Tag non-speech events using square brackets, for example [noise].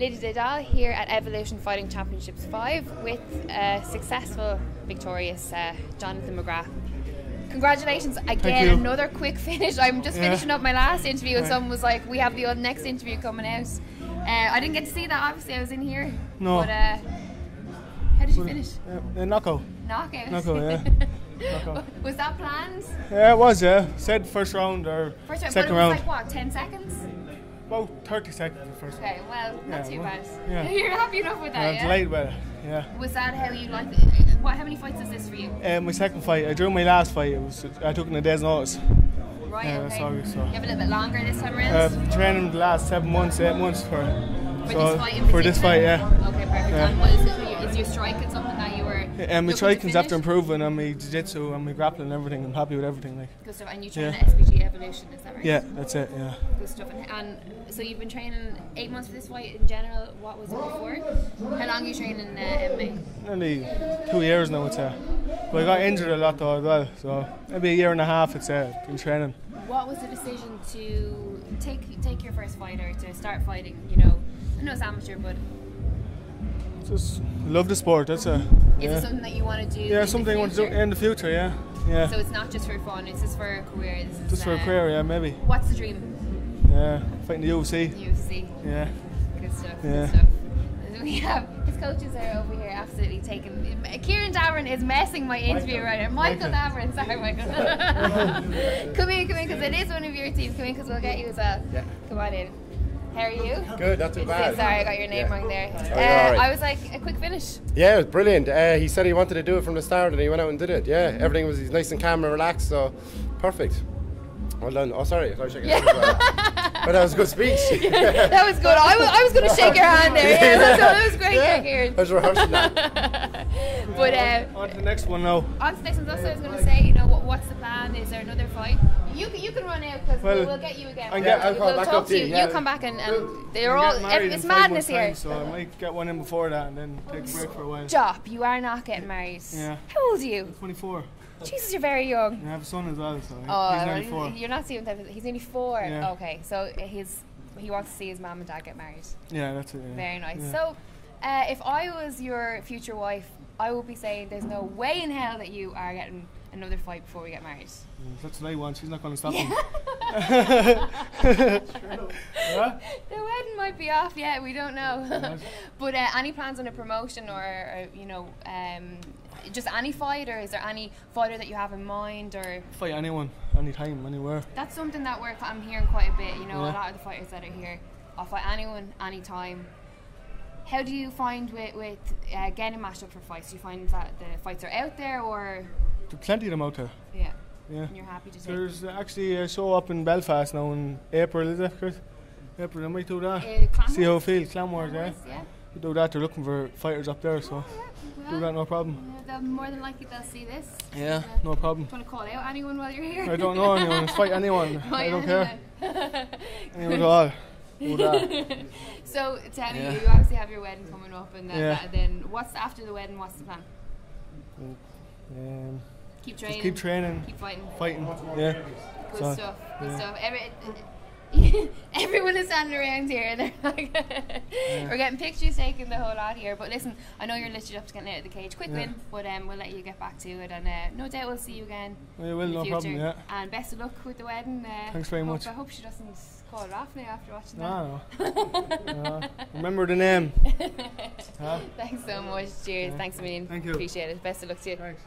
Lydia Dedal here at Evolution Fighting Championships 5 with a successful, victorious uh, Jonathan McGrath. Congratulations again, another quick [laughs] finish. I'm just Yeah. finishing up my last interview and Right. someone was like, we have the next interview coming out. Uh, I didn't get to see that, obviously, I was in here. No. But uh, how did you finish? Yeah, uh, knockout. Knockout. Knockout, yeah. [laughs] Was that planned? Yeah, it was, yeah. Said first round or First round, second but it was round. like what, 10 seconds? About 30 seconds the first Okay, well, not Yeah, too well, bad. yeah. [laughs] You're happy enough with Yeah, that, I'm yeah? delighted with it, yeah. Was that how you liked it? What, how many fights is this for you? Uh, my second fight, I drew my last fight. It was I took in a day's notice. Right, Yeah, okay. sorry, so- You have a little bit longer this time around? Uh, training the last seven months, eight months for for so- this fight in for this fight, yeah. Okay, perfect. Yeah. And what is it? Is your striking something that you. And my to striking's after improving on my jiu-jitsu and my grappling and everything. I'm happy with everything. Like, Good stuff. And you train Yeah. at SPG Evolution, is that right? yeah, that's it. Yeah. Good stuff. And, and so you've been training eight months for this fight in general. What was it before? How long are you training uh, MMA? Nearly two years now, I'd say. But I got injured a lot though as well, so maybe a year and a half, I'd say, in training. What was the decision to take take your first fighter to start fighting? You know, I know it's amateur, but Just love the sport. That's a is yeah. it something that you want to do? in yeah the something I want to do in the future. Yeah, yeah. So it's not just for fun. It's just for a career. This is, Just for a uh, career, yeah, maybe. What's the dream? Yeah, fighting the UFC. UFC. Yeah. Good stuff. Yeah. Good stuff. [laughs] We have his coaches are over here, absolutely taking. Kieran Davern is messing my interview right now. Michael Davern, sorry, Michael. [laughs] [laughs] come in, come in, because it is one of your teams. Come in, because we'll get you as well. Yeah. Come on in. How are you? Good, not too bad. Sorry, I got your name Yeah. wrong there. you're Uh, right. I was like a quick finish. Yeah, it was brilliant. Uh, he said he wanted to do it from the start, and he went out and did it. Yeah, everything was he's nice and calm and relaxed, so perfect. Well done. Oh, sorry, I was shaking hands. but that was a good speech. [laughs] that was good. I was, I was going to shake your hand there. [laughs] Yeah, that, was, that was great, Yeah. I was rehearsing that. [laughs] But uh, On to the next one now. on to the next one. Also, I was going to say, you know, what, what's the plan? Is there another fight? You can, you can run out because Well, we'll, we'll get you again. We'll, get- I'll we'll back talk up to to you. you, yeah. You come back and, and they're all. It's madness months' here. time, so I might get one in before that and then take a break for a while. Stop! You are not getting married. Yeah. How old are you? 24. Jesus, you're very young. And I have a son as well, so Oh, he's well, nearly four. you're not seeing that. He's only four. Yeah. Okay, so he's he wants to see his mom and dad get married. Yeah, that's it. Yeah. Very nice. Yeah. So, uh, if I was your future wife, I would be saying there's no way in hell that you are getting another fight before we get married. Mm, That's what I want. She's not going to stop him. [laughs] Yeah? [laughs] The wedding might be off yet. We don't know. [laughs] but uh, any plans on a promotion or, or you know, um, just any fight, or is there any fighter that you have in mind, or Fight anyone, anytime, anywhere. that's something that we're I'm hearing quite a bit. You know, a lot of the fighters that are here, I'll fight anyone, anytime. How do you find with with uh, getting matched up for fights? Do you find that the fights are out there, or There's plenty of them out there. yeah, Yeah. and you're happy to? There's actually a show up in Belfast now in April, is it, Chris? April, I might do that. Uh, See how it feels, Clanmore, yeah. yeah. We do that, they're looking for fighters up there, so Well, do that, no problem. uh, they'll more than likely they'll see this. Yeah, no problem. Want to call out anyone while you're here? I don't know anyone, fight anyone. [laughs] I don't care. care. [laughs] Anyone at all. Do that. [laughs] so, tell Yeah. you obviously have your wedding coming up, and then, Yeah. that, then what's after the wedding? What's the plan? Um, Keep just training. keep training, Keep fighting. fighting. Yeah. Good So, stuff. Good yeah. stuff. Every, [laughs] everyone is standing around here, and they're like, [laughs] we're getting pictures taken the whole lot here. But listen, I know you're literally up to getting out of the cage. Quick Yeah. win, but um, we'll let you get back to it, and uh, no doubt we'll see you again. We will, in the no future. problem, yeah. And best of luck with the wedding. Uh, Thanks very hope- much. I hope she doesn't call it off now after watching that. [laughs] no. no. Remember the name. Huh? Thanks so much. Cheers. Thanks a million. Thank you. Appreciate it. Best of luck to you. Thanks.